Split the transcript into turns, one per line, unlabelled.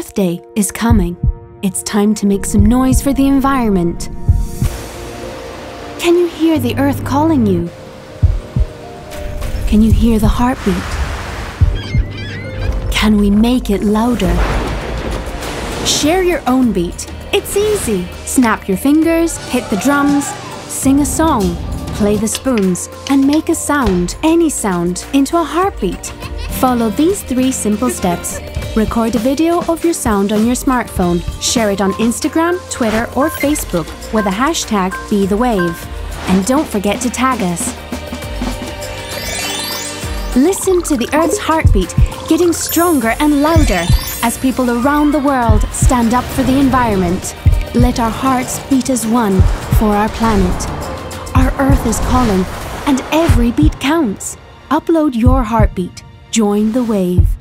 Earth Day is coming. It's time to make some noise for the environment. Can you hear the Earth calling you? Can you hear the heartbeat? Can we make it louder? Share your own beat. It's easy. Snap your fingers, hit the drums, sing a song, play the spoons, and make a sound, any sound, into a heartbeat. Follow these three simple steps. Record a video of your sound on your smartphone. Share it on Instagram, Twitter, or Facebook with the hashtag BeTheWave. And don't forget to tag us. Listen to the Earth's heartbeat getting stronger and louder as people around the world stand up for the environment. Let our hearts beat as one for our planet. Our Earth is calling, and every beat counts. Upload your heartbeat. Join the wave.